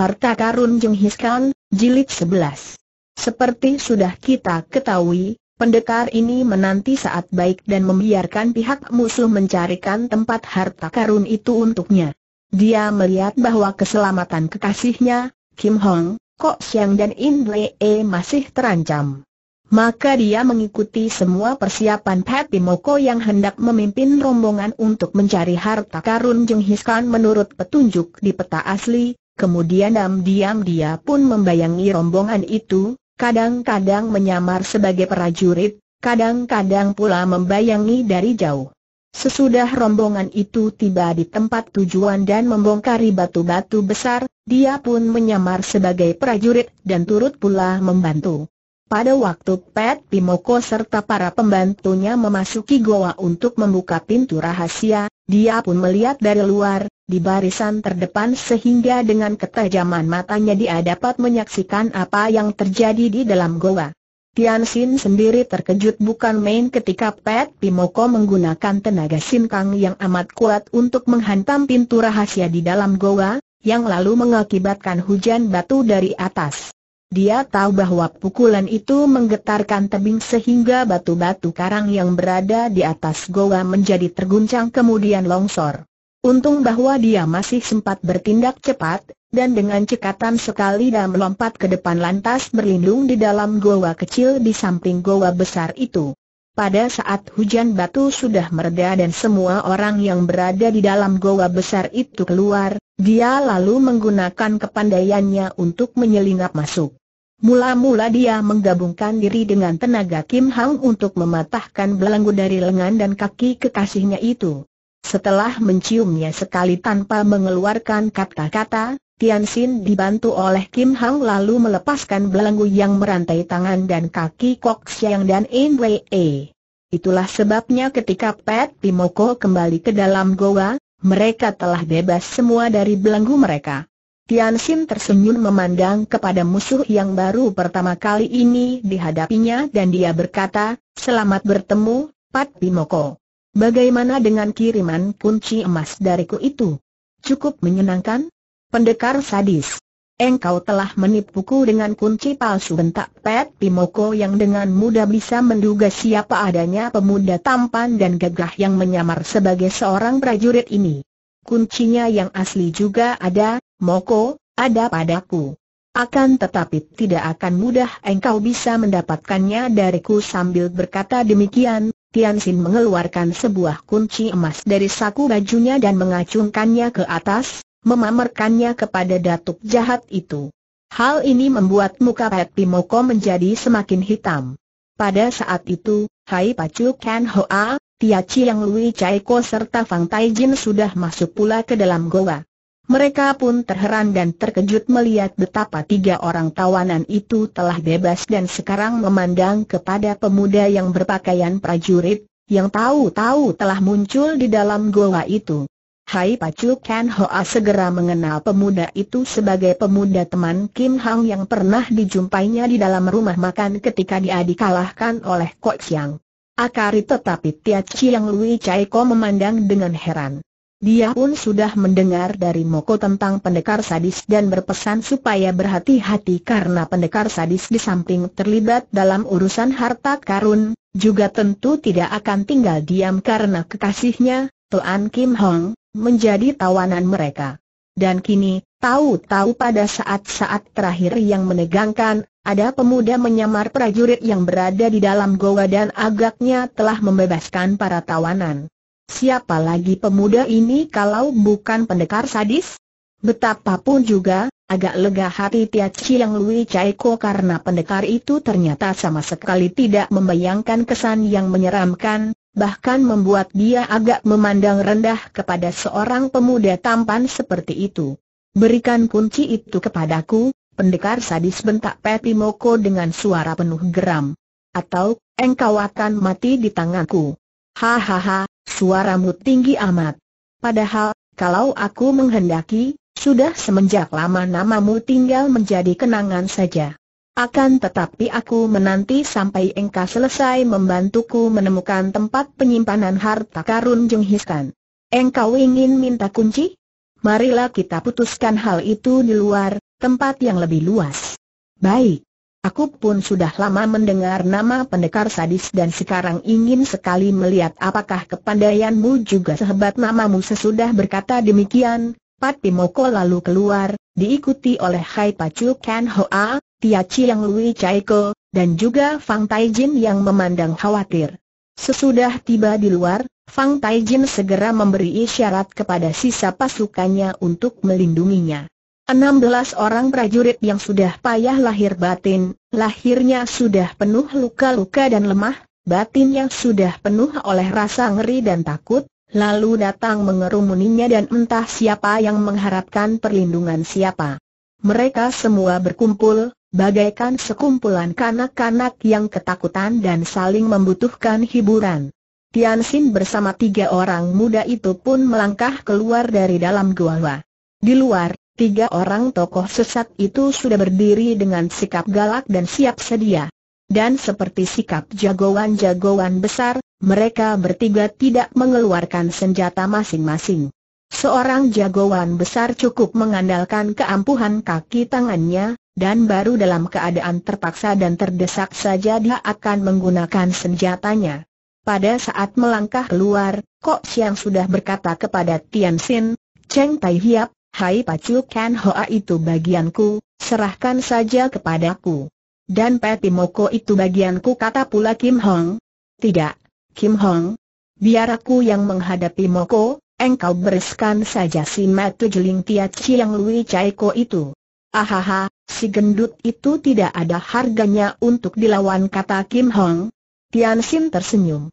Harta Karun Jenghis Khan, Jilid 11 Seperti sudah kita ketahui, pendekar ini menanti saat baik dan membiarkan pihak musuh mencarikan tempat harta karun itu untuknya. Dia melihat bahwa keselamatan kekasihnya, Kim Hong, Kok Siang dan In Lee masih terancam. Maka dia mengikuti semua persiapan Pat Moko yang hendak memimpin rombongan untuk mencari harta karun Jenghis Khan menurut petunjuk di peta asli, Kemudian diam-diam dia pun membayangi rombongan itu, kadang-kadang menyamar sebagai prajurit, kadang-kadang pula membayangi dari jauh. Sesudah rombongan itu tiba di tempat tujuan dan membongkari batu-batu besar, dia pun menyamar sebagai prajurit dan turut pula membantu. Pada waktu Pet Pimoko serta para pembantunya memasuki goa untuk membuka pintu rahasia, dia pun melihat dari luar, di barisan terdepan sehingga dengan ketajaman matanya dia dapat menyaksikan apa yang terjadi di dalam goa. Tian Sin sendiri terkejut bukan main ketika Pet Pimoko menggunakan tenaga sinkang yang amat kuat untuk menghantam pintu rahasia di dalam goa, yang lalu mengakibatkan hujan batu dari atas. Dia tahu bahwa pukulan itu menggetarkan tebing sehingga batu-batu karang yang berada di atas goa menjadi terguncang kemudian longsor. Untung bahwa dia masih sempat bertindak cepat, dan dengan cekatan sekali dan melompat ke depan lantas berlindung di dalam goa kecil di samping goa besar itu. Pada saat hujan batu sudah mereda dan semua orang yang berada di dalam goa besar itu keluar, dia lalu menggunakan kepandaiannya untuk menyelinap masuk. Mula-mula dia menggabungkan diri dengan tenaga Kim Hang untuk mematahkan belenggu dari lengan dan kaki kekasihnya itu. Setelah menciumnya sekali tanpa mengeluarkan kata-kata, Tian Sin dibantu oleh Kim Hang lalu melepaskan belenggu yang merantai tangan dan kaki Kok Siang dan In Wei E. Itulah sebabnya ketika Pet Pimoko kembali ke dalam goa, mereka telah bebas semua dari belenggu mereka. Tian Sin tersenyum memandang kepada musuh yang baru pertama kali ini dihadapinya dan dia berkata, Selamat bertemu, Pat Pimoko. Bagaimana dengan kiriman kunci emas dariku itu? Cukup menyenangkan? Pendekar sadis. Engkau telah menipuku dengan kunci palsu bentak Pet Pimoko yang dengan mudah bisa menduga siapa adanya pemuda tampan dan gagah yang menyamar sebagai seorang prajurit ini. Kuncinya yang asli juga ada, Moko, ada padaku. Akan tetapi tidak akan mudah engkau bisa mendapatkannya dariku sambil berkata demikian, Tian Sin mengeluarkan sebuah kunci emas dari saku bajunya dan mengacungkannya ke atas, memamerkannya kepada datuk jahat itu. Hal ini membuat muka Pet Pimoko menjadi semakin hitam. Pada saat itu, Hai Pacu Ken Hoa, Tia Chiang Lui Chaiko serta Fang Taijin sudah masuk pula ke dalam goa. Mereka pun terheran dan terkejut melihat betapa tiga orang tawanan itu telah bebas dan sekarang memandang kepada pemuda yang berpakaian prajurit, yang tahu-tahu telah muncul di dalam goa itu. Hai Pacu Ken Hoa segera mengenal pemuda itu sebagai pemuda teman Kim Hang yang pernah dijumpainya di dalam rumah makan ketika dia dikalahkan oleh Kok Siang. Akari tetapi Tia Chiang Lui Chai Ko memandang dengan heran. Dia pun sudah mendengar dari Moko tentang pendekar sadis dan berpesan supaya berhati-hati karena pendekar sadis di samping terlibat dalam urusan harta karun, juga tentu tidak akan tinggal diam karena kekasihnya, Tuan Kim Hong, menjadi tawanan mereka. Dan kini, tahu-tahu pada saat-saat terakhir yang menegangkan, ada pemuda menyamar prajurit yang berada di dalam goa dan agaknya telah membebaskan para tawanan. Siapa lagi pemuda ini kalau bukan pendekar sadis? Betapapun juga, agak lega hati Tia Chiang Lui Chaiko karena pendekar itu ternyata sama sekali tidak membayangkan kesan yang menyeramkan, bahkan membuat dia agak memandang rendah kepada seorang pemuda tampan seperti itu. Berikan kunci itu kepadaku, pendekar sadis bentak Peti Moko dengan suara penuh geram. Atau, engkau akan mati di tanganku. Hahaha, suaramu tinggi amat. Padahal, kalau aku menghendaki, sudah semenjak lama namamu tinggal menjadi kenangan saja. Akan tetapi aku menanti sampai engkau selesai membantuku menemukan tempat penyimpanan harta karun jenghiskan. Engkau ingin minta kunci? Marilah kita putuskan hal itu di luar, tempat yang lebih luas. Baik. Aku pun sudah lama mendengar nama pendekar sadis dan sekarang ingin sekali melihat apakah kepandaianmu juga sehebat namamu sesudah berkata demikian, Pat Pimoko lalu keluar, diikuti oleh Hai Pacu Ken Hoa, Tia Chiang Lui Chaiko, dan juga Fang Taijin yang memandang khawatir. Sesudah tiba di luar, Fang Taijin segera memberi isyarat kepada sisa pasukannya untuk melindunginya. 16 orang prajurit yang sudah payah lahir batin, lahirnya sudah penuh luka-luka dan lemah, batin yang sudah penuh oleh rasa ngeri dan takut, lalu datang mengerumuninya dan entah siapa yang mengharapkan perlindungan siapa. Mereka semua berkumpul, bagaikan sekumpulan kanak-kanak yang ketakutan dan saling membutuhkan hiburan. Tianxin bersama tiga orang muda itu pun melangkah keluar dari dalam gua. Di luar, Tiga orang tokoh sesat itu sudah berdiri dengan sikap galak dan siap sedia. Dan seperti sikap jagoan-jagoan besar, mereka bertiga tidak mengeluarkan senjata masing-masing. Seorang jagoan besar cukup mengandalkan keampuhan kaki tangannya, dan baru dalam keadaan terpaksa dan terdesak saja dia akan menggunakan senjatanya. Pada saat melangkah keluar, Kok Siang sudah berkata kepada Tian Sin, Cheng Tai Hiap, Hai Pacu Ken Hoa itu bagianku, serahkan saja kepadaku. Dan Peti Moko itu bagianku kata pula Kim Hong. Tidak, Kim Hong. Biar aku yang menghadapi Moko, engkau bereskan saja si Matu Jeling Tiat Chiang Lui Chaiko itu. Ahaha, si gendut itu tidak ada harganya untuk dilawan kata Kim Hong. Tian Sim tersenyum.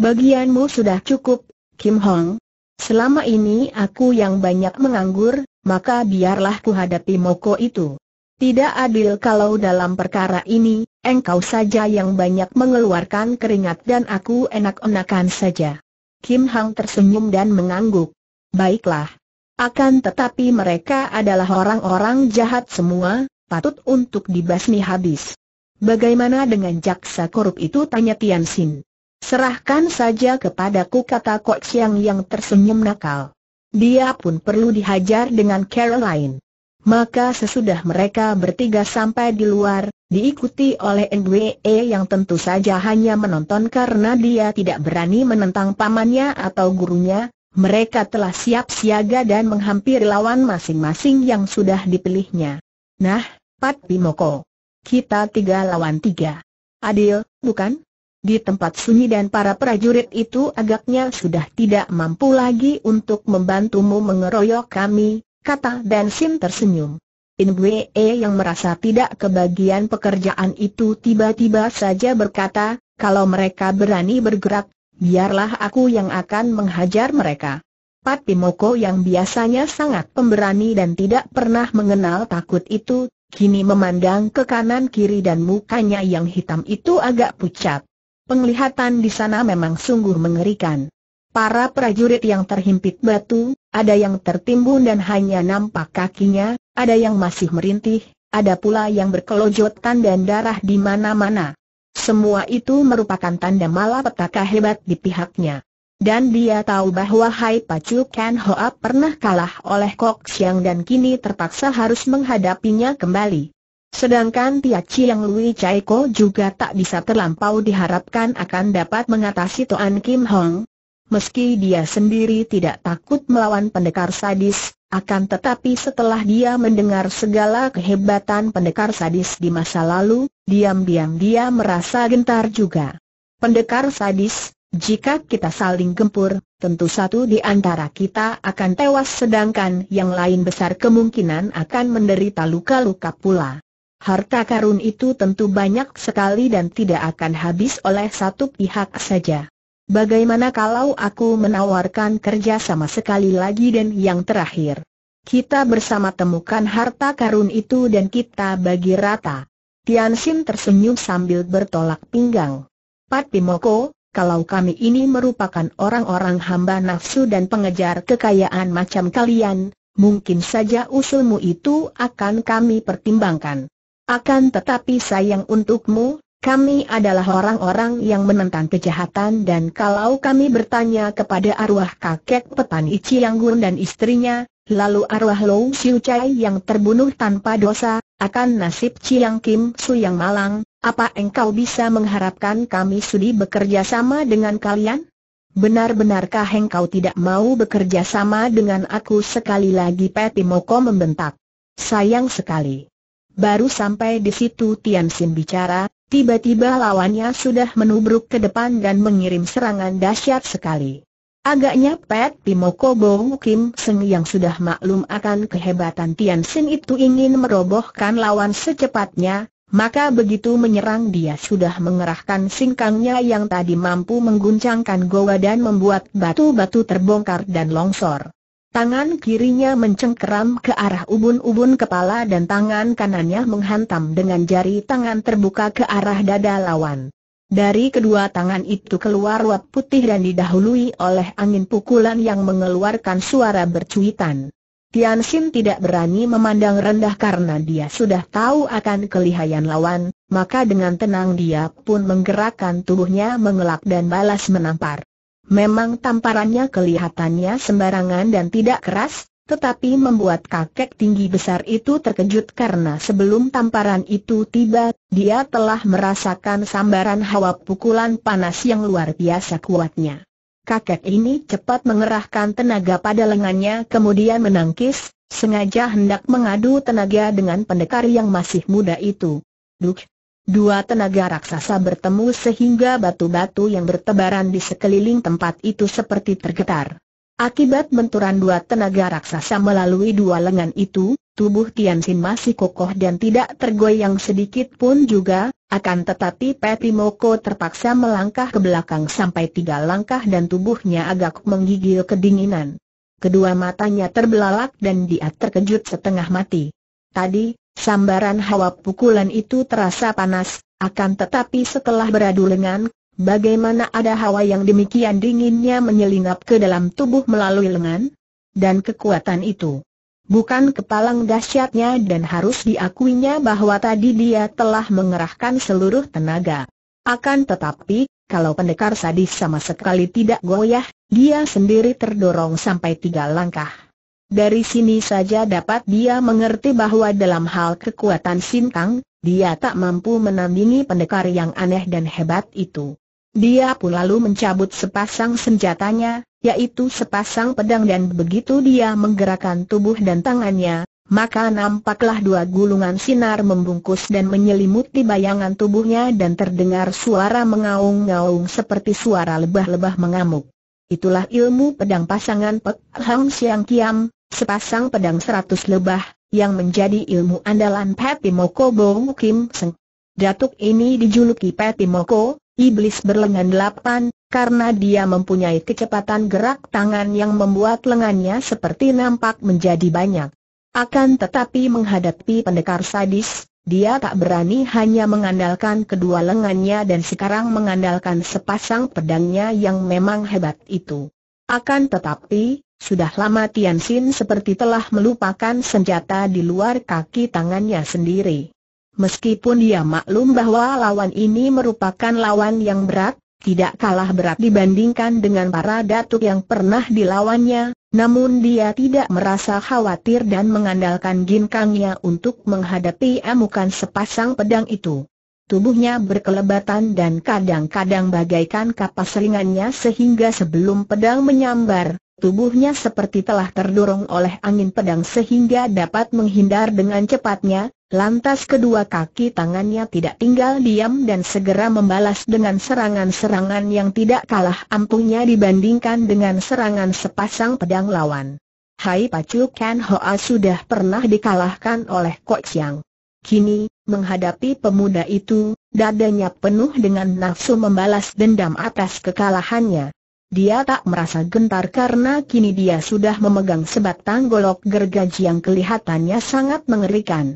Bagianmu sudah cukup, Kim Hong, Selama ini aku yang banyak menganggur, maka biarlah ku hadapi Moko itu. Tidak adil kalau dalam perkara ini, engkau saja yang banyak mengeluarkan keringat dan aku enak-enakan saja. Kim Hang tersenyum dan mengangguk. Baiklah. Akan tetapi mereka adalah orang-orang jahat semua, patut untuk dibasmi habis. Bagaimana dengan jaksa korup itu tanya Tian Sin. Serahkan saja kepadaku kata Kok Siang yang tersenyum nakal. Dia pun perlu dihajar dengan Caroline. Maka sesudah mereka bertiga sampai di luar, diikuti oleh NWE yang tentu saja hanya menonton karena dia tidak berani menentang pamannya atau gurunya, mereka telah siap siaga dan menghampiri lawan masing-masing yang sudah dipilihnya. Nah, Pat Pimoko. Kita tiga lawan tiga. Adil, bukan? Di tempat sunyi dan para prajurit itu agaknya sudah tidak mampu lagi untuk membantumu mengeroyok kami, kata Dan Sim tersenyum. In Wee yang merasa tidak kebagian pekerjaan itu tiba-tiba saja berkata, kalau mereka berani bergerak, biarlah aku yang akan menghajar mereka. Pat Pimoko yang biasanya sangat pemberani dan tidak pernah mengenal takut itu, kini memandang ke kanan kiri dan mukanya yang hitam itu agak pucat. Penglihatan di sana memang sungguh mengerikan. Para prajurit yang terhimpit batu, ada yang tertimbun dan hanya nampak kakinya, ada yang masih merintih, ada pula yang berkelojotan dan darah di mana-mana. Semua itu merupakan tanda malapetaka hebat di pihaknya. Dan dia tahu bahwa Hai Pacu Ken Hoa pernah kalah oleh Kok Siang dan kini terpaksa harus menghadapinya kembali. Sedangkan Tia Chiang Lui Chaiko juga tak bisa terlampau diharapkan akan dapat mengatasi Toan Kim Hong. Meski dia sendiri tidak takut melawan pendekar sadis, akan tetapi setelah dia mendengar segala kehebatan pendekar sadis di masa lalu, diam-diam dia merasa gentar juga. Pendekar sadis, jika kita saling gempur, tentu satu di antara kita akan tewas sedangkan yang lain besar kemungkinan akan menderita luka-luka pula. Harta karun itu tentu banyak sekali dan tidak akan habis oleh satu pihak saja. Bagaimana kalau aku menawarkan kerja sama sekali lagi dan yang terakhir? Kita bersama temukan harta karun itu dan kita bagi rata. Tian Sim tersenyum sambil bertolak pinggang. Pat Pimoko, kalau kami ini merupakan orang-orang hamba nafsu dan pengejar kekayaan macam kalian, mungkin saja usulmu itu akan kami pertimbangkan. Akan tetapi sayang untukmu, kami adalah orang-orang yang menentang kejahatan dan kalau kami bertanya kepada arwah kakek petani Cianggun dan istrinya, lalu arwah Lou Siu Chai yang terbunuh tanpa dosa, akan nasib Chiang Kim Su yang malang, apa engkau bisa mengharapkan kami sudi bekerja sama dengan kalian? Benar-benarkah engkau tidak mau bekerja sama dengan aku sekali lagi Peti Moko membentak. Sayang sekali. Baru sampai di situ Tian Sin bicara, tiba-tiba lawannya sudah menubruk ke depan dan mengirim serangan dahsyat sekali. Agaknya Pet Pimoko Bong Kim Seng yang sudah maklum akan kehebatan Tian Sin itu ingin merobohkan lawan secepatnya, maka begitu menyerang dia sudah mengerahkan singkangnya yang tadi mampu mengguncangkan goa dan membuat batu-batu terbongkar dan longsor. Tangan kirinya mencengkeram ke arah ubun-ubun kepala dan tangan kanannya menghantam dengan jari tangan terbuka ke arah dada lawan. Dari kedua tangan itu keluar uap putih dan didahului oleh angin pukulan yang mengeluarkan suara bercuitan. Tian Xin tidak berani memandang rendah karena dia sudah tahu akan kelihayan lawan, maka dengan tenang dia pun menggerakkan tubuhnya mengelak dan balas menampar. Memang tamparannya kelihatannya sembarangan dan tidak keras, tetapi membuat kakek tinggi besar itu terkejut karena sebelum tamparan itu tiba, dia telah merasakan sambaran hawa pukulan panas yang luar biasa kuatnya. Kakek ini cepat mengerahkan tenaga pada lengannya kemudian menangkis, sengaja hendak mengadu tenaga dengan pendekar yang masih muda itu. Duk! Dua tenaga raksasa bertemu sehingga batu-batu yang bertebaran di sekeliling tempat itu seperti tergetar. Akibat benturan dua tenaga raksasa melalui dua lengan itu, tubuh Tiansin masih kokoh dan tidak tergoyang sedikit pun juga, akan tetapi Peti Moko terpaksa melangkah ke belakang sampai tiga langkah dan tubuhnya agak menggigil kedinginan. Kedua matanya terbelalak dan dia terkejut setengah mati. Tadi, sambaran hawa pukulan itu terasa panas, akan tetapi setelah beradu lengan, bagaimana ada hawa yang demikian dinginnya menyelinap ke dalam tubuh melalui lengan? Dan kekuatan itu bukan kepalang dahsyatnya dan harus diakuinya bahwa tadi dia telah mengerahkan seluruh tenaga. Akan tetapi, kalau pendekar sadis sama sekali tidak goyah, dia sendiri terdorong sampai tiga langkah. Dari sini saja dapat dia mengerti bahwa dalam hal kekuatan Sintang, dia tak mampu menandingi pendekar yang aneh dan hebat itu. Dia pun lalu mencabut sepasang senjatanya, yaitu sepasang pedang dan begitu dia menggerakkan tubuh dan tangannya, maka nampaklah dua gulungan sinar membungkus dan menyelimuti bayangan tubuhnya dan terdengar suara mengaung-ngaung seperti suara lebah-lebah mengamuk. Itulah ilmu pedang pasangan Pek Hang Siang Kiam, sepasang pedang seratus lebah, yang menjadi ilmu andalan Peti Moko Bong Kim Seng. Datuk ini dijuluki Peti Moko, iblis berlengan delapan, karena dia mempunyai kecepatan gerak tangan yang membuat lengannya seperti nampak menjadi banyak. Akan tetapi menghadapi pendekar sadis, dia tak berani hanya mengandalkan kedua lengannya dan sekarang mengandalkan sepasang pedangnya yang memang hebat itu. Akan tetapi, sudah lama Tian Xin seperti telah melupakan senjata di luar kaki tangannya sendiri. Meskipun dia maklum bahwa lawan ini merupakan lawan yang berat, tidak kalah berat dibandingkan dengan para datuk yang pernah dilawannya, namun dia tidak merasa khawatir dan mengandalkan ginkangnya untuk menghadapi amukan sepasang pedang itu. Tubuhnya berkelebatan dan kadang-kadang bagaikan kapas ringannya sehingga sebelum pedang menyambar, tubuhnya seperti telah terdorong oleh angin pedang sehingga dapat menghindar dengan cepatnya, Lantas kedua kaki tangannya tidak tinggal diam dan segera membalas dengan serangan-serangan yang tidak kalah ampuhnya dibandingkan dengan serangan sepasang pedang lawan. Hai Pacu Ken Hoa sudah pernah dikalahkan oleh Kok Siang. Kini, menghadapi pemuda itu, dadanya penuh dengan nafsu membalas dendam atas kekalahannya. Dia tak merasa gentar karena kini dia sudah memegang sebatang golok gergaji yang kelihatannya sangat mengerikan.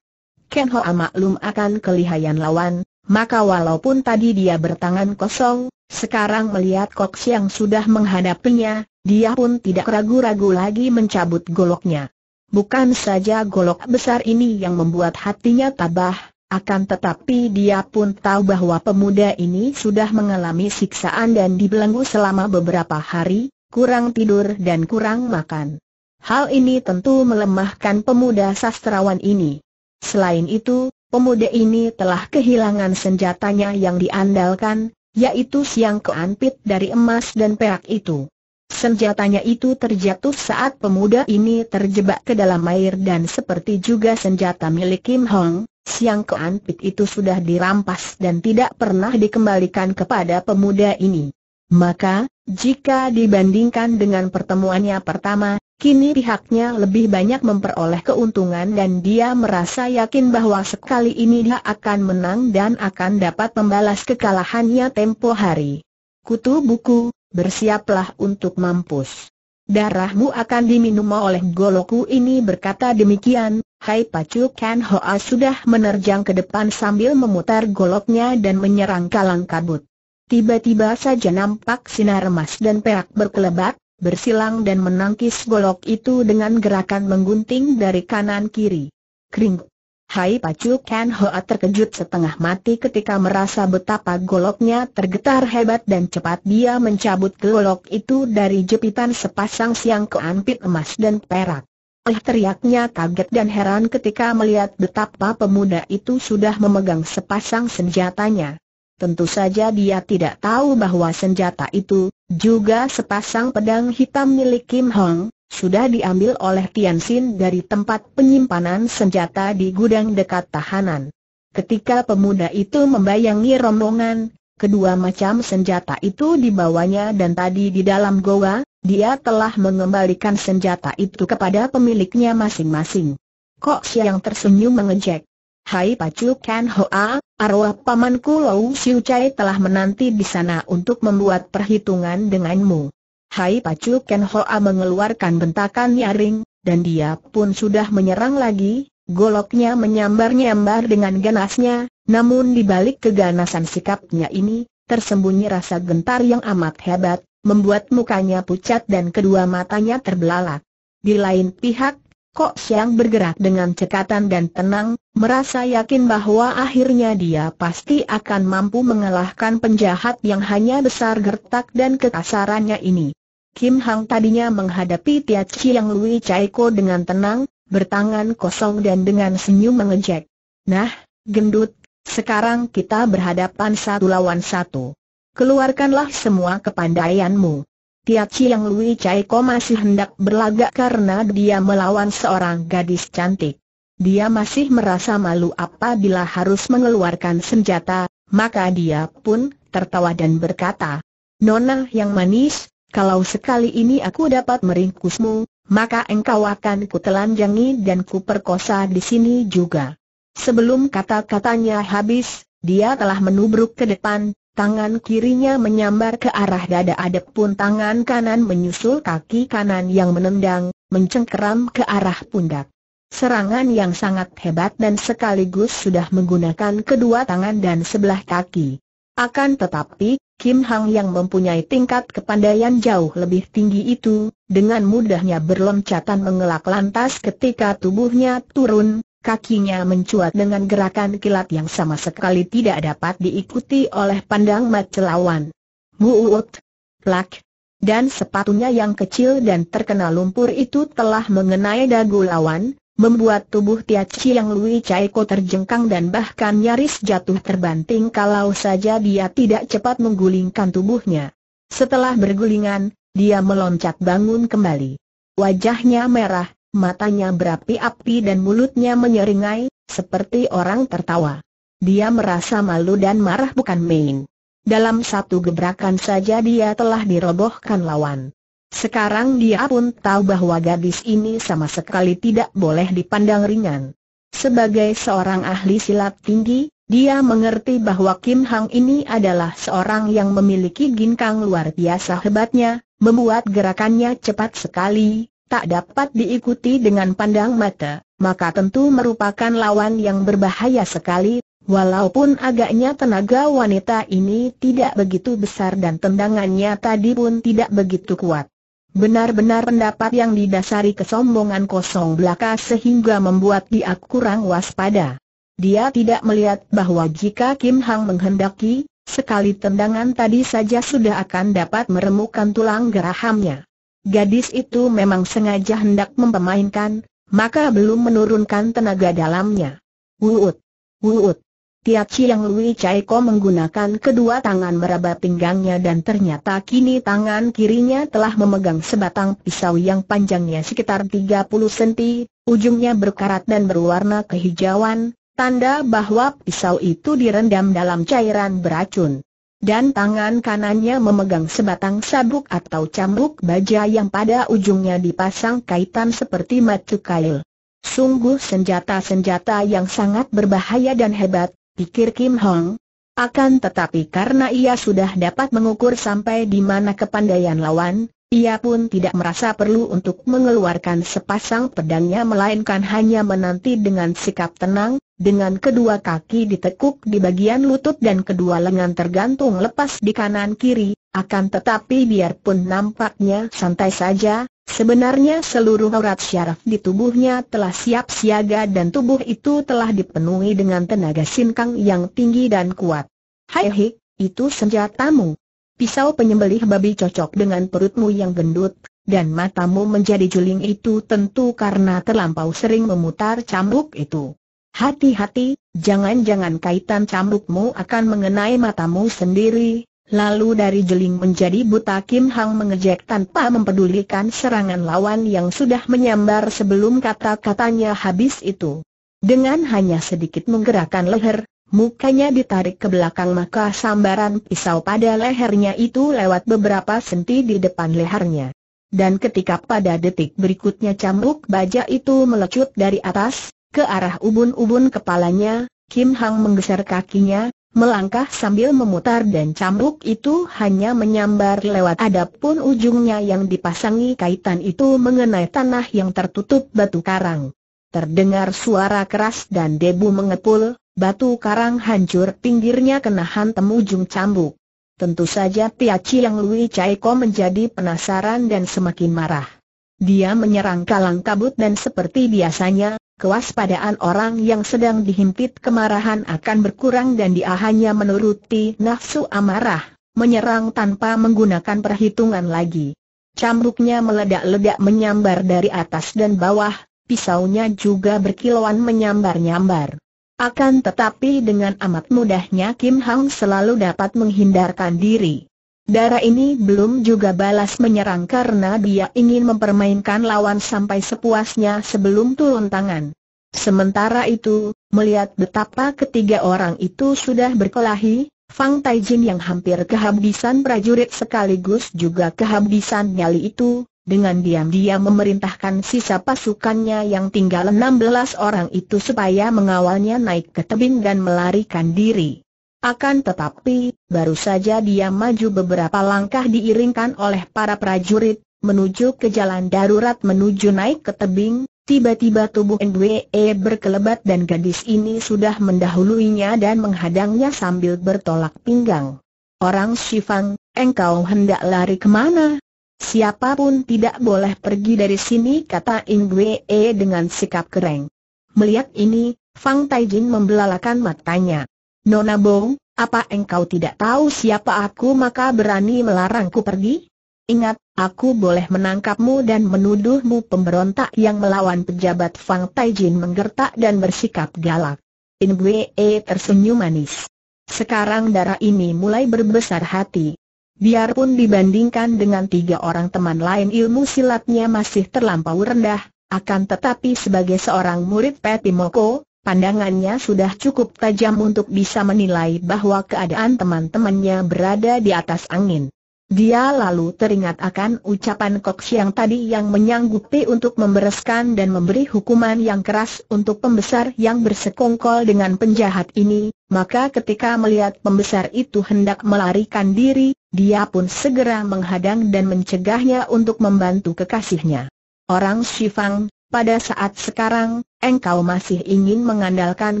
Ken Hoa maklum akan kelihayan lawan, maka walaupun tadi dia bertangan kosong, sekarang melihat Kok Siang sudah menghadapinya, dia pun tidak ragu-ragu lagi mencabut goloknya. Bukan saja golok besar ini yang membuat hatinya tabah, akan tetapi dia pun tahu bahwa pemuda ini sudah mengalami siksaan dan dibelenggu selama beberapa hari, kurang tidur dan kurang makan. Hal ini tentu melemahkan pemuda sastrawan ini. Selain itu, pemuda ini telah kehilangan senjatanya yang diandalkan, yaitu siang keanpit dari emas dan perak itu. Senjatanya itu terjatuh saat pemuda ini terjebak ke dalam air dan seperti juga senjata milik Kim Hong, siang keanpit itu sudah dirampas dan tidak pernah dikembalikan kepada pemuda ini. Maka, jika dibandingkan dengan pertemuannya pertama, Kini pihaknya lebih banyak memperoleh keuntungan dan dia merasa yakin bahwa sekali ini dia akan menang dan akan dapat membalas kekalahannya tempo hari. Kutu buku, bersiaplah untuk mampus. Darahmu akan diminum oleh goloku ini berkata demikian, Hai Pacu Ken Hoa sudah menerjang ke depan sambil memutar goloknya dan menyerang kalang kabut. Tiba-tiba saja nampak sinar emas dan perak berkelebat, bersilang dan menangkis golok itu dengan gerakan menggunting dari kanan kiri. Kring. Hai Pacu Ken Hoa terkejut setengah mati ketika merasa betapa goloknya tergetar hebat dan cepat dia mencabut golok itu dari jepitan sepasang siang keampit emas dan perak. Eh teriaknya kaget dan heran ketika melihat betapa pemuda itu sudah memegang sepasang senjatanya. Tentu saja dia tidak tahu bahwa senjata itu, juga sepasang pedang hitam milik Kim Hong, sudah diambil oleh Tian Xin dari tempat penyimpanan senjata di gudang dekat tahanan. Ketika pemuda itu membayangi rombongan, kedua macam senjata itu dibawanya dan tadi di dalam goa, dia telah mengembalikan senjata itu kepada pemiliknya masing-masing. Kok siang tersenyum mengejek. Hai Pacu Ken Hoa, arwah pamanku Lau Siu Chai telah menanti di sana untuk membuat perhitungan denganmu. Hai Pacu Ken Hoa mengeluarkan bentakan nyaring, dan dia pun sudah menyerang lagi, goloknya menyambar-nyambar dengan ganasnya, namun di balik keganasan sikapnya ini, tersembunyi rasa gentar yang amat hebat, membuat mukanya pucat dan kedua matanya terbelalak. Di lain pihak, Kok Siang bergerak dengan cekatan dan tenang, merasa yakin bahwa akhirnya dia pasti akan mampu mengalahkan penjahat yang hanya besar gertak dan kekasarannya ini. Kim Hang tadinya menghadapi Tia Chiang Lui Chaiko dengan tenang, bertangan kosong dan dengan senyum mengejek. Nah, gendut, sekarang kita berhadapan satu lawan satu. Keluarkanlah semua kepandaianmu. Tia Chiang Lui Chai Ko masih hendak berlagak karena dia melawan seorang gadis cantik. Dia masih merasa malu apabila harus mengeluarkan senjata, maka dia pun tertawa dan berkata, Nona yang manis, kalau sekali ini aku dapat meringkusmu, maka engkau akan kutelanjangi dan kuperkosa di sini juga. Sebelum kata-katanya habis, dia telah menubruk ke depan, Tangan kirinya menyambar ke arah dada adapun tangan kanan menyusul kaki kanan yang menendang, mencengkeram ke arah pundak. Serangan yang sangat hebat dan sekaligus sudah menggunakan kedua tangan dan sebelah kaki. Akan tetapi, Kim Hang yang mempunyai tingkat kepandaian jauh lebih tinggi itu, dengan mudahnya berloncatan mengelak lantas ketika tubuhnya turun, kakinya mencuat dengan gerakan kilat yang sama sekali tidak dapat diikuti oleh pandang mata lawan. Muut, plak, dan sepatunya yang kecil dan terkena lumpur itu telah mengenai dagu lawan, membuat tubuh Tia yang Lui Chaiko terjengkang dan bahkan nyaris jatuh terbanting kalau saja dia tidak cepat menggulingkan tubuhnya. Setelah bergulingan, dia meloncat bangun kembali. Wajahnya merah, matanya berapi-api dan mulutnya menyeringai, seperti orang tertawa. Dia merasa malu dan marah bukan main. Dalam satu gebrakan saja dia telah dirobohkan lawan. Sekarang dia pun tahu bahwa gadis ini sama sekali tidak boleh dipandang ringan. Sebagai seorang ahli silat tinggi, dia mengerti bahwa Kim Hang ini adalah seorang yang memiliki ginkang luar biasa hebatnya, membuat gerakannya cepat sekali, tak dapat diikuti dengan pandang mata, maka tentu merupakan lawan yang berbahaya sekali, walaupun agaknya tenaga wanita ini tidak begitu besar dan tendangannya tadi pun tidak begitu kuat. Benar-benar pendapat yang didasari kesombongan kosong belaka sehingga membuat dia kurang waspada. Dia tidak melihat bahwa jika Kim Hang menghendaki, sekali tendangan tadi saja sudah akan dapat meremukan tulang gerahamnya. gadis itu memang sengaja hendak mempermainkan, maka belum menurunkan tenaga dalamnya. Wuut! Wuut! Tiap Chiang Lui Chai Ko menggunakan kedua tangan meraba pinggangnya dan ternyata kini tangan kirinya telah memegang sebatang pisau yang panjangnya sekitar 30 cm, ujungnya berkarat dan berwarna kehijauan, tanda bahwa pisau itu direndam dalam cairan beracun. Dan tangan kanannya memegang sebatang sabuk atau cambuk baja yang pada ujungnya dipasang kaitan seperti matu kail. Sungguh senjata-senjata yang sangat berbahaya dan hebat, pikir Kim Hong. Akan tetapi karena ia sudah dapat mengukur sampai di mana kepandaian lawan, ia pun tidak merasa perlu untuk mengeluarkan sepasang pedangnya melainkan hanya menanti dengan sikap tenang, dengan kedua kaki ditekuk di bagian lutut dan kedua lengan tergantung lepas di kanan kiri, akan tetapi biarpun nampaknya santai saja, Sebenarnya seluruh aurat syaraf di tubuhnya telah siap siaga dan tubuh itu telah dipenuhi dengan tenaga sinkang yang tinggi dan kuat. Hai hik, itu senjatamu. Pisau penyembelih babi cocok dengan perutmu yang gendut, dan matamu menjadi juling itu tentu karena terlampau sering memutar cambuk itu. Hati-hati, jangan-jangan kaitan cambukmu akan mengenai matamu sendiri, Lalu dari jeling menjadi buta Kim Hang mengejek tanpa mempedulikan serangan lawan yang sudah menyambar sebelum kata-katanya habis itu. Dengan hanya sedikit menggerakkan leher, mukanya ditarik ke belakang maka sambaran pisau pada lehernya itu lewat beberapa senti di depan lehernya. Dan ketika pada detik berikutnya cambuk baja itu melecut dari atas, ke arah ubun-ubun kepalanya, Kim Hang menggeser kakinya, melangkah sambil memutar dan cambuk itu hanya menyambar lewat adapun ujungnya yang dipasangi kaitan itu mengenai tanah yang tertutup batu karang. Terdengar suara keras dan debu mengepul, batu karang hancur pinggirnya kena hantam ujung cambuk. Tentu saja Piaci yang Lui Chaiko menjadi penasaran dan semakin marah. Dia menyerang kalang kabut dan seperti biasanya, kewaspadaan orang yang sedang dihimpit kemarahan akan berkurang dan dia hanya menuruti nafsu amarah, menyerang tanpa menggunakan perhitungan lagi. Cambuknya meledak-ledak menyambar dari atas dan bawah, pisaunya juga berkilauan menyambar-nyambar. Akan tetapi dengan amat mudahnya Kim Hang selalu dapat menghindarkan diri. Darah ini belum juga balas menyerang karena dia ingin mempermainkan lawan sampai sepuasnya sebelum turun tangan. Sementara itu, melihat betapa ketiga orang itu sudah berkelahi, Fang Taijin yang hampir kehabisan prajurit sekaligus juga kehabisan nyali itu, dengan diam-diam memerintahkan sisa pasukannya yang tinggal 16 orang itu supaya mengawalnya naik ke tebing dan melarikan diri. Akan tetapi, baru saja dia maju beberapa langkah diiringkan oleh para prajurit, menuju ke jalan darurat menuju naik ke tebing, tiba-tiba tubuh NWE berkelebat dan gadis ini sudah mendahuluinya dan menghadangnya sambil bertolak pinggang. Orang Shifang, engkau hendak lari ke mana? Siapa pun tidak boleh pergi dari sini kata NWE dengan sikap kering. Melihat ini, Fang Taijin membelalakan matanya. Nona Bong, apa engkau tidak tahu siapa aku maka berani melarangku pergi? Ingat, aku boleh menangkapmu dan menuduhmu pemberontak yang melawan pejabat Fang Taijin menggertak dan bersikap galak. In Bwe tersenyum manis. Sekarang darah ini mulai berbesar hati. Biarpun dibandingkan dengan tiga orang teman lain ilmu silatnya masih terlampau rendah, akan tetapi sebagai seorang murid Petimoko, Pandangannya sudah cukup tajam untuk bisa menilai bahwa keadaan teman-temannya berada di atas angin. Dia lalu teringat akan ucapan Kok Siang tadi yang menyanggupi untuk membereskan dan memberi hukuman yang keras untuk pembesar yang bersekongkol dengan penjahat ini, maka ketika melihat pembesar itu hendak melarikan diri, dia pun segera menghadang dan mencegahnya untuk membantu kekasihnya. Orang Shifang, pada saat sekarang, engkau masih ingin mengandalkan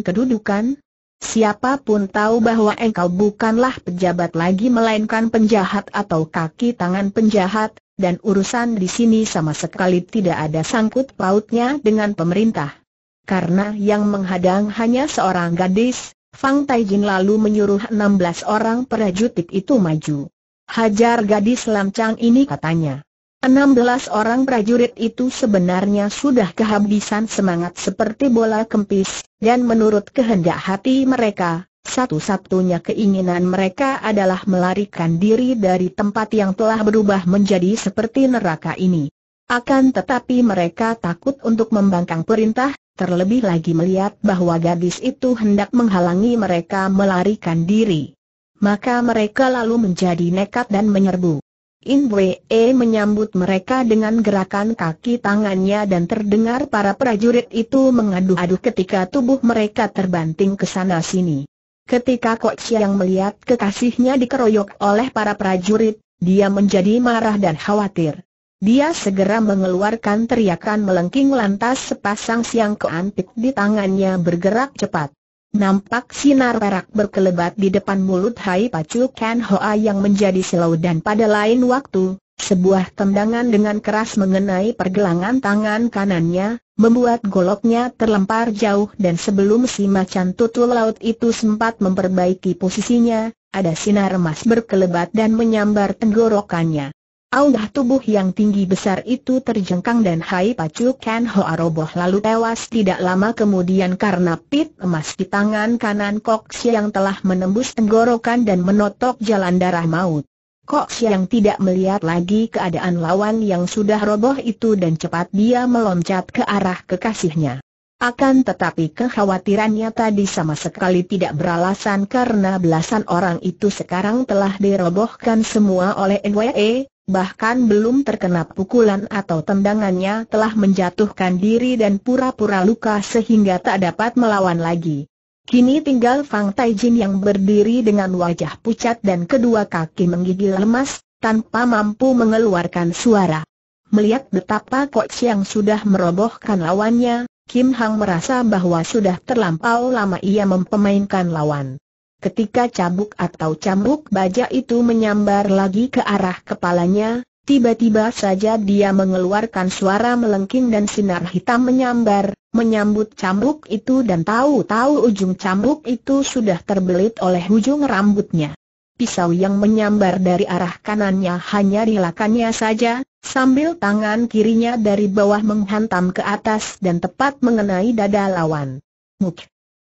kedudukan? Siapa pun tahu bahwa engkau bukanlah pejabat lagi melainkan penjahat atau kaki tangan penjahat, dan urusan di sini sama sekali tidak ada sangkut pautnya dengan pemerintah. Karena yang menghadang hanya seorang gadis, Fang Taijin lalu menyuruh 16 orang prajurit itu maju. Hajar gadis lancang ini katanya. 16 orang prajurit itu sebenarnya sudah kehabisan semangat seperti bola kempis, dan menurut kehendak hati mereka, satu-satunya keinginan mereka adalah melarikan diri dari tempat yang telah berubah menjadi seperti neraka ini. Akan tetapi mereka takut untuk membangkang perintah, terlebih lagi melihat bahwa gadis itu hendak menghalangi mereka melarikan diri. Maka mereka lalu menjadi nekat dan menyerbu. In Wei menyambut mereka dengan gerakan kaki tangannya dan terdengar para prajurit itu mengadu-adu ketika tubuh mereka terbanting ke sana sini. Ketika Kok Siang melihat kekasihnya dikeroyok oleh para prajurit, dia menjadi marah dan khawatir. Dia segera mengeluarkan teriakan melengking lantas sepasang siang keantik di tangannya bergerak cepat. Nampak sinar perak berkelebat di depan mulut Hai Pacu Ken Hoa yang menjadi silau dan pada lain waktu, sebuah tendangan dengan keras mengenai pergelangan tangan kanannya, membuat goloknya terlempar jauh dan sebelum si macan tutul laut itu sempat memperbaiki posisinya, ada sinar emas berkelebat dan menyambar tenggorokannya. Augah tubuh yang tinggi besar itu terjengkang dan Hai Pacu Ken Hoa roboh lalu tewas tidak lama kemudian karena pit emas di tangan kanan Kok yang telah menembus tenggorokan dan menotok jalan darah maut. Kok yang tidak melihat lagi keadaan lawan yang sudah roboh itu dan cepat dia meloncat ke arah kekasihnya. Akan tetapi kekhawatirannya tadi sama sekali tidak beralasan karena belasan orang itu sekarang telah dirobohkan semua oleh NWE, bahkan belum terkena pukulan atau tendangannya telah menjatuhkan diri dan pura-pura luka sehingga tak dapat melawan lagi. Kini tinggal Fang Taijin yang berdiri dengan wajah pucat dan kedua kaki menggigil lemas, tanpa mampu mengeluarkan suara. Melihat betapa Kok yang sudah merobohkan lawannya, Kim Hang merasa bahwa sudah terlampau lama ia mempemainkan lawan. Ketika cabuk atau cambuk baja itu menyambar lagi ke arah kepalanya, tiba-tiba saja dia mengeluarkan suara melengking dan sinar hitam menyambar, menyambut cambuk itu dan tahu-tahu ujung cambuk itu sudah terbelit oleh ujung rambutnya. Pisau yang menyambar dari arah kanannya hanya dilakannya saja, sambil tangan kirinya dari bawah menghantam ke atas dan tepat mengenai dada lawan. Muk!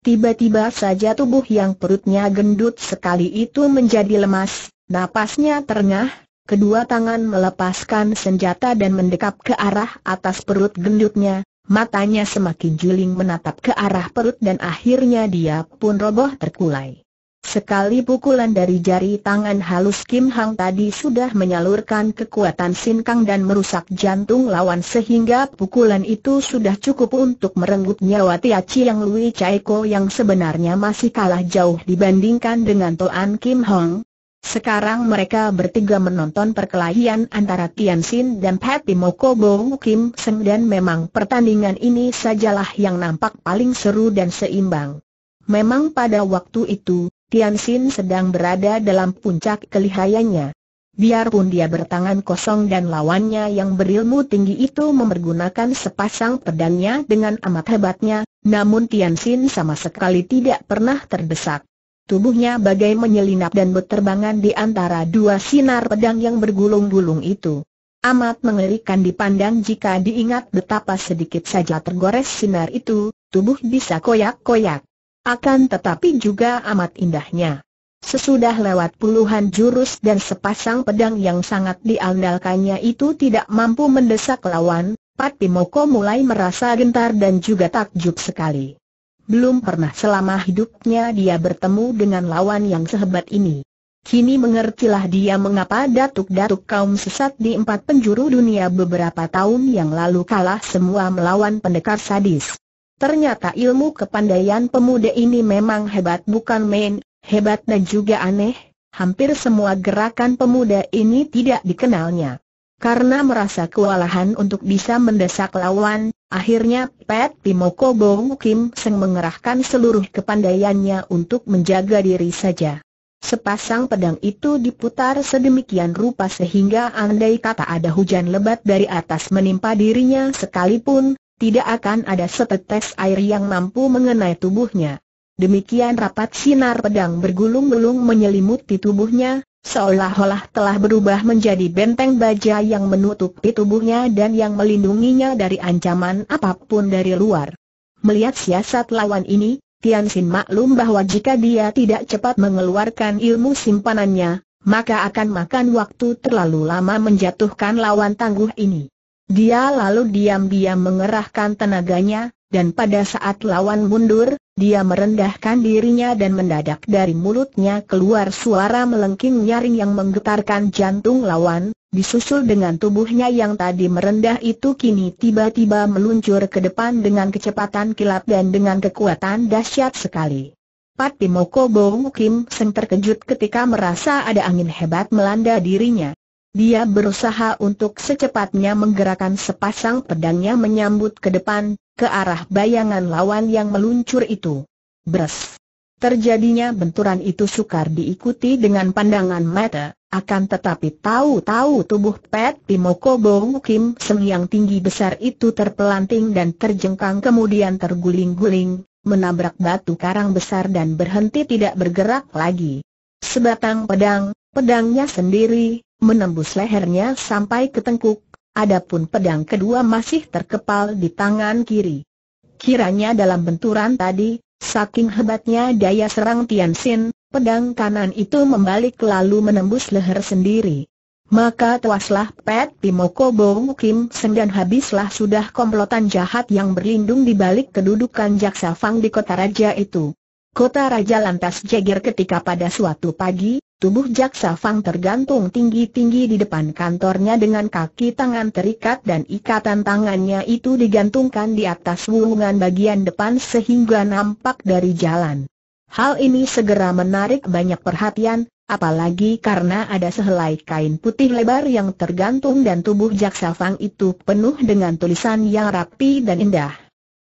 Tiba-tiba saja tubuh yang perutnya gendut sekali itu menjadi lemas, napasnya terengah, kedua tangan melepaskan senjata dan mendekap ke arah atas perut gendutnya, matanya semakin juling menatap ke arah perut dan akhirnya dia pun roboh terkulai. Sekali pukulan dari jari tangan halus Kim Hang tadi sudah menyalurkan kekuatan sinkang dan merusak jantung lawan sehingga pukulan itu sudah cukup untuk merenggut nyawa Tiaci yang Lui Chaiko yang sebenarnya masih kalah jauh dibandingkan dengan Toan Kim Hong. Sekarang mereka bertiga menonton perkelahian antara Tian Sin dan Patty Moko Bong Kim Seng dan memang pertandingan ini sajalah yang nampak paling seru dan seimbang. Memang pada waktu itu, Tian Sin sedang berada dalam puncak kelihayannya. Biarpun dia bertangan kosong dan lawannya yang berilmu tinggi itu mempergunakan sepasang pedangnya dengan amat hebatnya, namun Tian Sin sama sekali tidak pernah terdesak. Tubuhnya bagai menyelinap dan berterbangan di antara dua sinar pedang yang bergulung-gulung itu. Amat mengerikan dipandang jika diingat betapa sedikit saja tergores sinar itu, tubuh bisa koyak-koyak. Akan tetapi juga amat indahnya. Sesudah lewat puluhan jurus dan sepasang pedang yang sangat diandalkannya itu tidak mampu mendesak lawan, Pat Pimoko mulai merasa gentar dan juga takjub sekali. Belum pernah selama hidupnya dia bertemu dengan lawan yang sehebat ini. Kini mengertilah dia mengapa datuk-datuk kaum sesat di empat penjuru dunia beberapa tahun yang lalu kalah semua melawan pendekar sadis. Ternyata ilmu kepandaian pemuda ini memang hebat bukan main, hebat dan juga aneh, hampir semua gerakan pemuda ini tidak dikenalnya. Karena merasa kewalahan untuk bisa mendesak lawan, akhirnya Pet Timoko Bong Kim Seng mengerahkan seluruh kepandaiannya untuk menjaga diri saja. Sepasang pedang itu diputar sedemikian rupa sehingga andai kata ada hujan lebat dari atas menimpa dirinya sekalipun, tidak akan ada setetes air yang mampu mengenai tubuhnya. Demikian rapat sinar pedang bergulung-gulung menyelimuti tubuhnya, seolah-olah telah berubah menjadi benteng baja yang menutupi tubuhnya dan yang melindunginya dari ancaman apa pun dari luar. Melihat siasat lawan ini, Tian Xin maklum bahwa jika dia tidak cepat mengeluarkan ilmu simpanannya, maka akan makan waktu terlalu lama menjatuhkan lawan tangguh ini. Dia lalu diam-diam mengerahkan tenaganya, dan pada saat lawan mundur, dia merendahkan dirinya dan mendadak dari mulutnya keluar suara melengking nyaring yang menggetarkan jantung lawan, disusul dengan tubuhnya yang tadi merendah itu kini tiba-tiba meluncur ke depan dengan kecepatan kilat dan dengan kekuatan dahsyat sekali. Pat Pimoko Kim Seng terkejut ketika merasa ada angin hebat melanda dirinya. Dia berusaha untuk secepatnya menggerakkan sepasang pedangnya menyambut ke depan, ke arah bayangan lawan yang meluncur itu. Bres! Terjadinya benturan itu sukar diikuti dengan pandangan mata, akan tetapi tahu-tahu tubuh Pet Pimoko Bong Kim Seng yang tinggi besar itu terpelanting dan terjengkang kemudian terguling-guling, menabrak batu karang besar dan berhenti tidak bergerak lagi. Sebatang pedang, pedangnya sendiri, menembus lehernya sampai ke tengkuk, adapun pedang kedua masih terkepal di tangan kiri. Kiranya dalam benturan tadi, saking hebatnya daya serang Tian Sin, pedang kanan itu membalik lalu menembus leher sendiri. Maka tewaslah Pet Pimoko Bong Kim Seng dan habislah sudah komplotan jahat yang berlindung di balik kedudukan Jaksa Fang di kota raja itu. Kota raja lantas jeger ketika pada suatu pagi, Tubuh Jaksa Fang tergantung tinggi-tinggi di depan kantornya dengan kaki tangan terikat dan ikatan tangannya itu digantungkan di atas wulungan bagian depan sehingga nampak dari jalan. Hal ini segera menarik banyak perhatian, apalagi karena ada sehelai kain putih lebar yang tergantung dan tubuh Jaksa Fang itu penuh dengan tulisan yang rapi dan indah.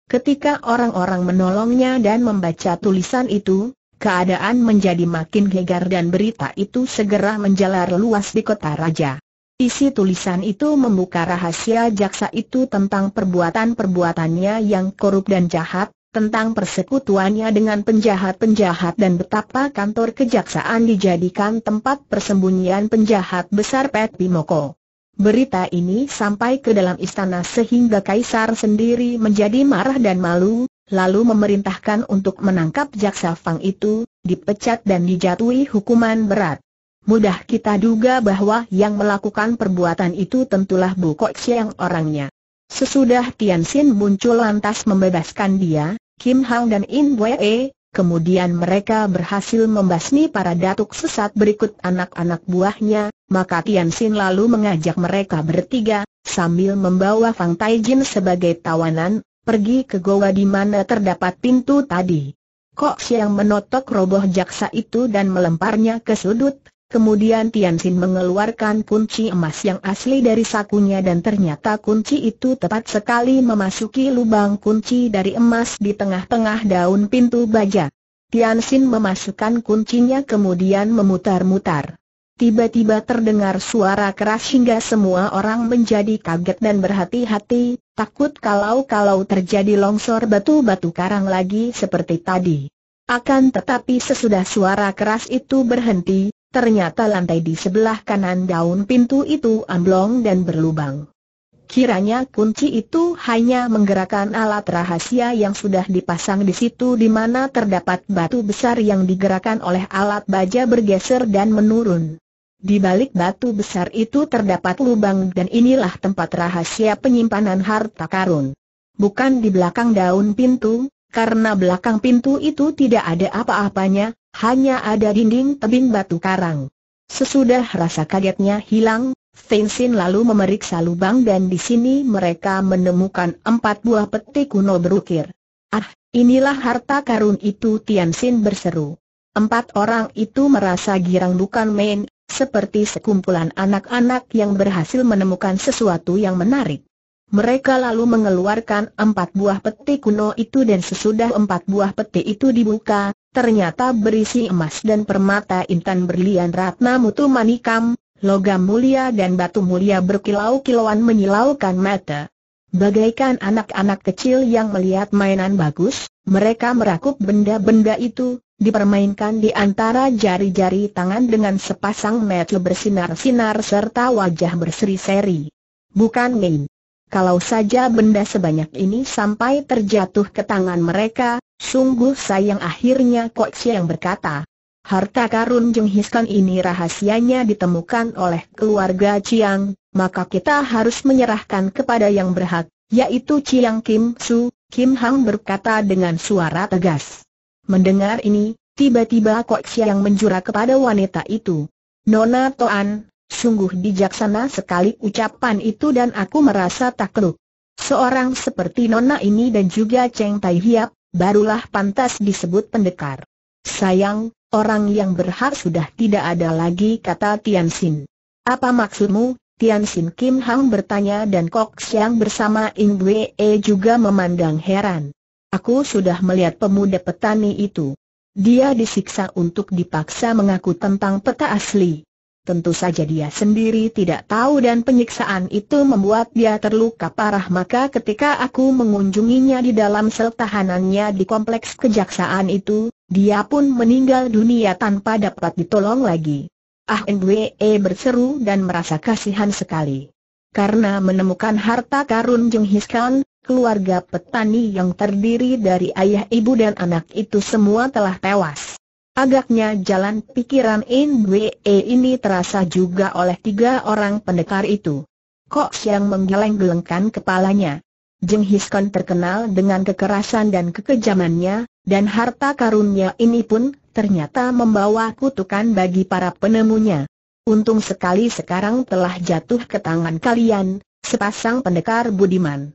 Ketika orang-orang menolongnya dan membaca tulisan itu, keadaan menjadi makin gegar dan berita itu segera menjalar luas di kota raja. Isi tulisan itu membuka rahasia jaksa itu tentang perbuatan-perbuatannya yang korup dan jahat, tentang persekutuannya dengan penjahat-penjahat dan betapa kantor kejaksaan dijadikan tempat persembunyian penjahat besar Pet Bimoko. Berita ini sampai ke dalam istana sehingga kaisar sendiri menjadi marah dan malu, lalu memerintahkan untuk menangkap jaksa Fang itu, dipecat dan dijatuhi hukuman berat. Mudah kita duga bahwa yang melakukan perbuatan itu tentulah Bu Kok Siang orangnya. Sesudah Tian Xin muncul lantas membebaskan dia, Kim Hang dan In Wei, kemudian mereka berhasil membasmi para datuk sesat berikut anak-anak buahnya, maka Tian Xin lalu mengajak mereka bertiga, sambil membawa Fang Taijin sebagai tawanan, pergi ke goa di mana terdapat pintu tadi. Kok siang menotok roboh jaksa itu dan melemparnya ke sudut, kemudian Tian Xin mengeluarkan kunci emas yang asli dari sakunya dan ternyata kunci itu tepat sekali memasuki lubang kunci dari emas di tengah-tengah daun pintu baja. Tian Xin memasukkan kuncinya kemudian memutar-mutar. Tiba-tiba terdengar suara keras hingga semua orang menjadi kaget dan berhati-hati, takut kalau-kalau terjadi longsor batu-batu karang lagi seperti tadi. Akan tetapi sesudah suara keras itu berhenti, ternyata lantai di sebelah kanan daun pintu itu amblong dan berlubang. Kiranya kunci itu hanya menggerakkan alat rahasia yang sudah dipasang di situ di mana terdapat batu besar yang digerakkan oleh alat baja bergeser dan menurun. Di balik batu besar itu terdapat lubang dan inilah tempat rahasia penyimpanan harta karun. Bukan di belakang daun pintu, karena belakang pintu itu tidak ada apa-apanya, hanya ada dinding tebing batu karang. Sesudah rasa kagetnya hilang, Feng Xin lalu memeriksa lubang dan di sini mereka menemukan empat buah peti kuno berukir. Ah, inilah harta karun itu Tian Xin berseru. Empat orang itu merasa girang bukan main, seperti sekumpulan anak-anak yang berhasil menemukan sesuatu yang menarik. Mereka lalu mengeluarkan empat buah peti kuno itu dan sesudah empat buah peti itu dibuka, ternyata berisi emas dan permata intan berlian ratna mutu manikam, logam mulia dan batu mulia berkilau-kilauan menyilaukan mata. Bagaikan anak-anak kecil yang melihat mainan bagus, mereka merakup benda-benda itu, dipermainkan di antara jari-jari tangan dengan sepasang mata bersinar-sinar serta wajah berseri-seri. Bukan main. Kalau saja benda sebanyak ini sampai terjatuh ke tangan mereka, sungguh sayang akhirnya Kok yang berkata. Harta karun Jeng Hiskan ini rahasianya ditemukan oleh keluarga Chiang, maka kita harus menyerahkan kepada yang berhak, yaitu Chiang Kim Su, Kim Hang berkata dengan suara tegas. Mendengar ini, tiba-tiba Kok yang menjura kepada wanita itu. Nona Toan, sungguh bijaksana sekali ucapan itu dan aku merasa takluk. Seorang seperti Nona ini dan juga Cheng Tai Hiap, barulah pantas disebut pendekar. Sayang, orang yang berhak sudah tidak ada lagi kata Tian Sin. Apa maksudmu? Tian Sin Kim Hang bertanya dan Kok Siang bersama In Bwe juga memandang heran. Aku sudah melihat pemuda petani itu. Dia disiksa untuk dipaksa mengaku tentang peta asli. Tentu saja dia sendiri tidak tahu dan penyiksaan itu membuat dia terluka parah maka ketika aku mengunjunginya di dalam sel tahanannya di kompleks kejaksaan itu, dia pun meninggal dunia tanpa dapat ditolong lagi. Ah Nwe berseru dan merasa kasihan sekali. Karena menemukan harta karun Jeng Hiskan, keluarga petani yang terdiri dari ayah ibu dan anak itu semua telah tewas. Agaknya jalan pikiran In Wee ini terasa juga oleh tiga orang pendekar itu. Kok siang menggeleng-gelengkan kepalanya. Jeng Hiskon terkenal dengan kekerasan dan kekejamannya, dan harta karunnya ini pun ternyata membawa kutukan bagi para penemunya. Untung sekali sekarang telah jatuh ke tangan kalian, sepasang pendekar budiman.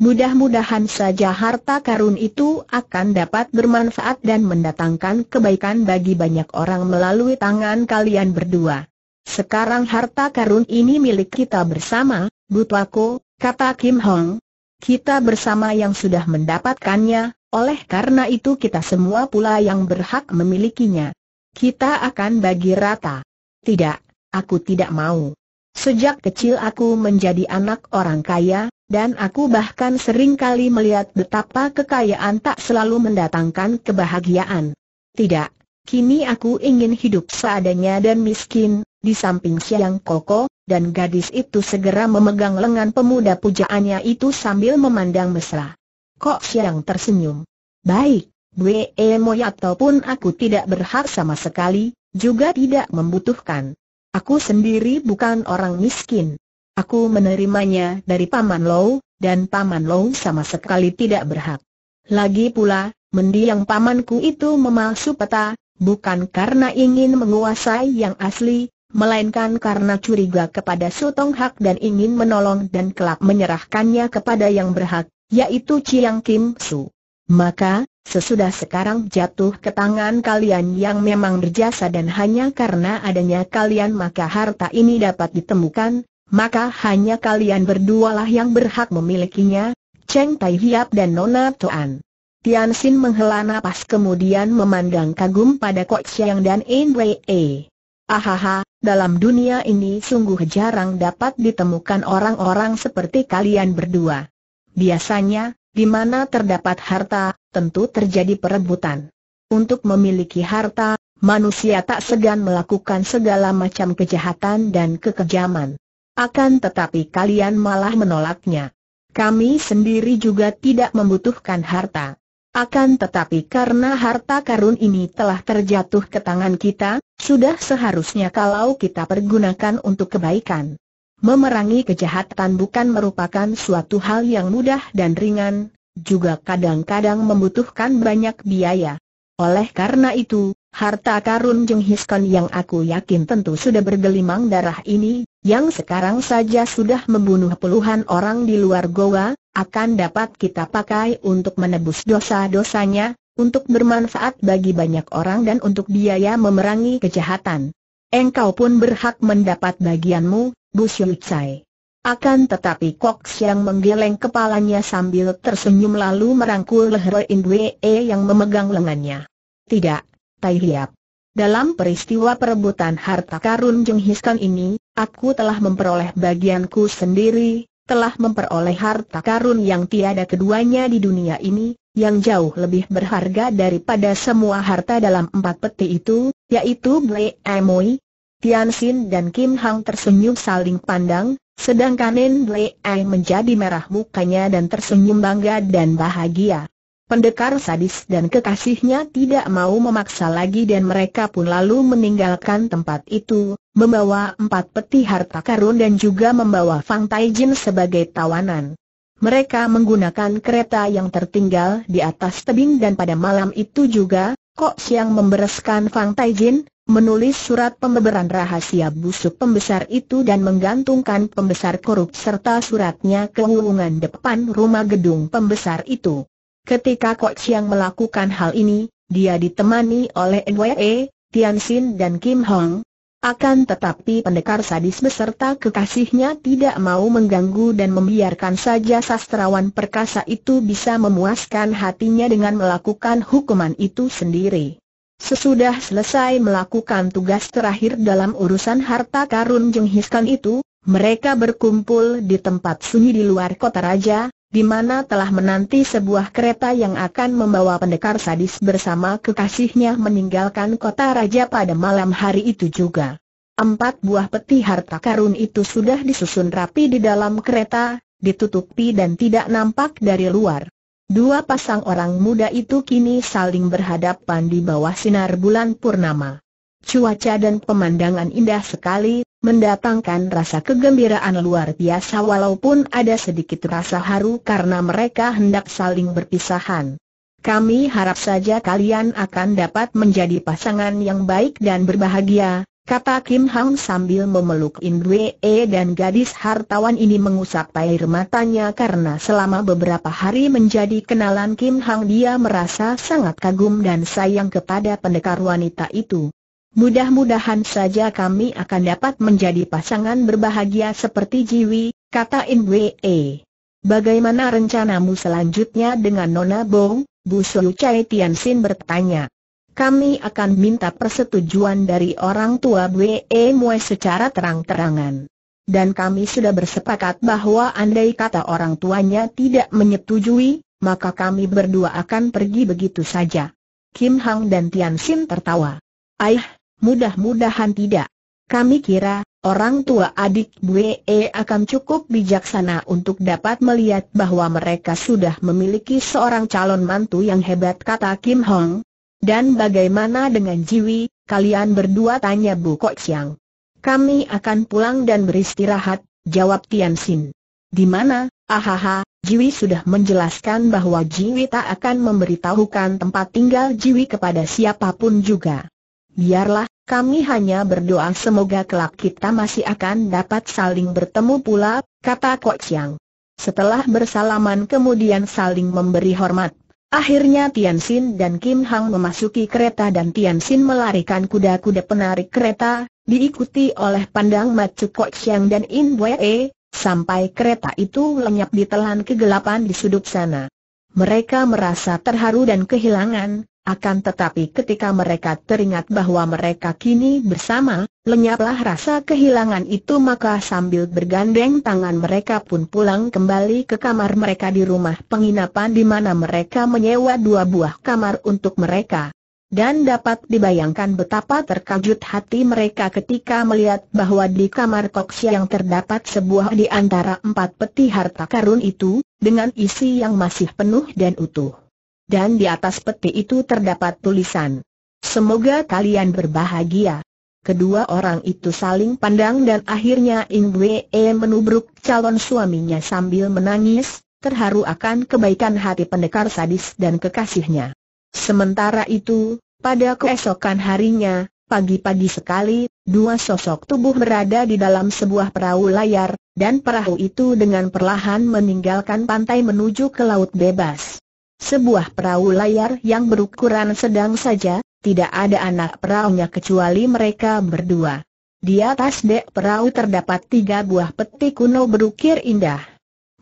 Mudah-mudahan saja harta karun itu akan dapat bermanfaat dan mendatangkan kebaikan bagi banyak orang melalui tangan kalian berdua. Sekarang harta karun ini milik kita bersama, Butwako, kata Kim Hong. Kita bersama yang sudah mendapatkannya, oleh karena itu kita semua pula yang berhak memilikinya. Kita akan bagi rata. Tidak, aku tidak mau. Sejak kecil aku menjadi anak orang kaya, dan aku bahkan sering kali melihat betapa kekayaan tak selalu mendatangkan kebahagiaan. Tidak, kini aku ingin hidup seadanya dan miskin, di samping siang koko, dan gadis itu segera memegang lengan pemuda pujaannya itu sambil memandang mesra. Kok siang tersenyum? Baik, Bwe Moy ataupun aku tidak berhak sama sekali, juga tidak membutuhkan. Aku sendiri bukan orang miskin. Aku menerimanya dari Paman Low, dan Paman Low sama sekali tidak berhak. Lagi pula, mendiang pamanku itu memalsu peta, bukan karena ingin menguasai yang asli, melainkan karena curiga kepada Sutong Hak dan ingin menolong dan kelak menyerahkannya kepada yang berhak, yaitu Chiang Kim Su. Maka, sesudah sekarang jatuh ke tangan kalian yang memang berjasa dan hanya karena adanya kalian maka harta ini dapat ditemukan, maka hanya kalian berdualah yang berhak memilikinya, Cheng Tai Hiap dan Nona Toan. Tian Sin menghela napas kemudian memandang kagum pada Kok Siang dan In Wei E. Ahaha, dalam dunia ini sungguh jarang dapat ditemukan orang-orang seperti kalian berdua. Biasanya, di mana terdapat harta, tentu terjadi perebutan. Untuk memiliki harta, manusia tak segan melakukan segala macam kejahatan dan kekejaman. Akan tetapi kalian malah menolaknya. Kami sendiri juga tidak membutuhkan harta. Akan tetapi karena harta karun ini telah terjatuh ke tangan kita, sudah seharusnya kalau kita pergunakan untuk kebaikan. Memerangi kejahatan bukan merupakan suatu hal yang mudah dan ringan, juga kadang-kadang membutuhkan banyak biaya. Oleh karena itu, harta karun Jeng Hiskon yang aku yakin tentu sudah bergelimang darah ini, yang sekarang saja sudah membunuh puluhan orang di luar goa, akan dapat kita pakai untuk menebus dosa-dosanya, untuk bermanfaat bagi banyak orang dan untuk biaya memerangi kejahatan. Engkau pun berhak mendapat bagianmu, Bu Tsai. Akan tetapi Kok Siang menggeleng kepalanya sambil tersenyum lalu merangkul leher Indwe yang memegang lengannya. Tidak, Tai Hiap. Dalam peristiwa perebutan harta karun Jeng Hiskan ini, aku telah memperoleh bagianku sendiri, telah memperoleh harta karun yang tiada keduanya di dunia ini, yang jauh lebih berharga daripada semua harta dalam empat peti itu, yaitu Ble Amoy. Tian Sin dan Kim Hang tersenyum saling pandang, sedangkan Nen Ble menjadi merah mukanya dan tersenyum bangga dan bahagia. Pendekar sadis dan kekasihnya tidak mau memaksa lagi dan mereka pun lalu meninggalkan tempat itu, membawa empat peti harta karun dan juga membawa Fang Taijin sebagai tawanan. Mereka menggunakan kereta yang tertinggal di atas tebing dan pada malam itu juga, Kok Siang membereskan Fang Taijin, menulis surat pembeberan rahasia busuk pembesar itu dan menggantungkan pembesar korup serta suratnya ke hubungan depan rumah gedung pembesar itu. Ketika Kok Chiang melakukan hal ini, dia ditemani oleh NWE, Tianxin dan Kim Hong. Akan tetapi pendekar sadis beserta kekasihnya tidak mau mengganggu dan membiarkan saja sastrawan perkasa itu bisa memuaskan hatinya dengan melakukan hukuman itu sendiri. Sesudah selesai melakukan tugas terakhir dalam urusan harta karun Jenghiskan itu, mereka berkumpul di tempat sunyi di luar kota raja, di mana telah menanti sebuah kereta yang akan membawa pendekar sadis bersama kekasihnya meninggalkan kota raja pada malam hari itu juga. Empat buah peti harta karun itu sudah disusun rapi di dalam kereta, ditutupi dan tidak nampak dari luar. Dua pasang orang muda itu kini saling berhadapan di bawah sinar bulan purnama. Cuaca dan pemandangan indah sekali, mendatangkan rasa kegembiraan luar biasa walaupun ada sedikit rasa haru karena mereka hendak saling berpisahan. Kami harap saja kalian akan dapat menjadi pasangan yang baik dan berbahagia, kata Kim Hang sambil memeluk Indwe E dan gadis hartawan ini mengusap air matanya karena selama beberapa hari menjadi kenalan Kim Hang dia merasa sangat kagum dan sayang kepada pendekar wanita itu. Mudah-mudahan saja kami akan dapat menjadi pasangan berbahagia seperti Jiwi, kata In Wei. Bagaimana rencanamu selanjutnya dengan Nona Bong? Bu Su Chai Tianxin bertanya. Kami akan minta persetujuan dari orang tua Bwe Mue secara terang-terangan. Dan kami sudah bersepakat bahwa andai kata orang tuanya tidak menyetujui, maka kami berdua akan pergi begitu saja. Kim Hang dan Tian Xin tertawa. Aih, Mudah-mudahan tidak. Kami kira, orang tua adik Bue akan cukup bijaksana untuk dapat melihat bahwa mereka sudah memiliki seorang calon mantu yang hebat kata Kim Hong. Dan bagaimana dengan Jiwi, kalian berdua tanya Bu Kok Siang. Kami akan pulang dan beristirahat, jawab Tian Sin. Di mana, ahaha, Jiwi sudah menjelaskan bahwa Jiwi tak akan memberitahukan tempat tinggal Jiwi kepada siapa pun juga. Biarlah, kami hanya berdoa semoga kelak kita masih akan dapat saling bertemu pula, kata Kok Siang. Setelah bersalaman kemudian saling memberi hormat. Akhirnya Tian Sin dan Kim Hang memasuki kereta dan Tian Sin melarikan kuda-kuda penarik kereta, diikuti oleh pandang macu Kok Siang dan In Wei, sampai kereta itu lenyap di telan kegelapan di sudut sana. Mereka merasa terharu dan kehilangan, akan tetapi ketika mereka teringat bahwa mereka kini bersama, lenyaplah rasa kehilangan itu maka sambil bergandeng tangan mereka pun pulang kembali ke kamar mereka di rumah penginapan di mana mereka menyewa dua buah kamar untuk mereka. Dan dapat dibayangkan betapa terkejut hati mereka ketika melihat bahwa di kamar koksya yang terdapat sebuah di antara empat peti harta karun itu, dengan isi yang masih penuh dan utuh dan di atas peti itu terdapat tulisan. Semoga kalian berbahagia. Kedua orang itu saling pandang dan akhirnya In Wei menubruk calon suaminya sambil menangis, terharu akan kebaikan hati pendekar sadis dan kekasihnya. Sementara itu, pada keesokan harinya, pagi-pagi sekali, dua sosok tubuh berada di dalam sebuah perahu layar, dan perahu itu dengan perlahan meninggalkan pantai menuju ke laut bebas. Sebuah perahu layar yang berukuran sedang saja, tidak ada anak perahunya kecuali mereka berdua. Di atas dek perahu terdapat tiga buah peti kuno berukir indah.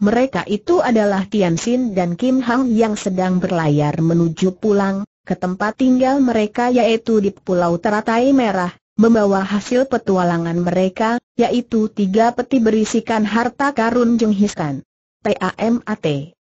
Mereka itu adalah Tian Sin dan Kim Hang yang sedang berlayar menuju pulang, ke tempat tinggal mereka yaitu di Pulau Teratai Merah, membawa hasil petualangan mereka, yaitu tiga peti berisikan harta karun jenghiskan. TAMAT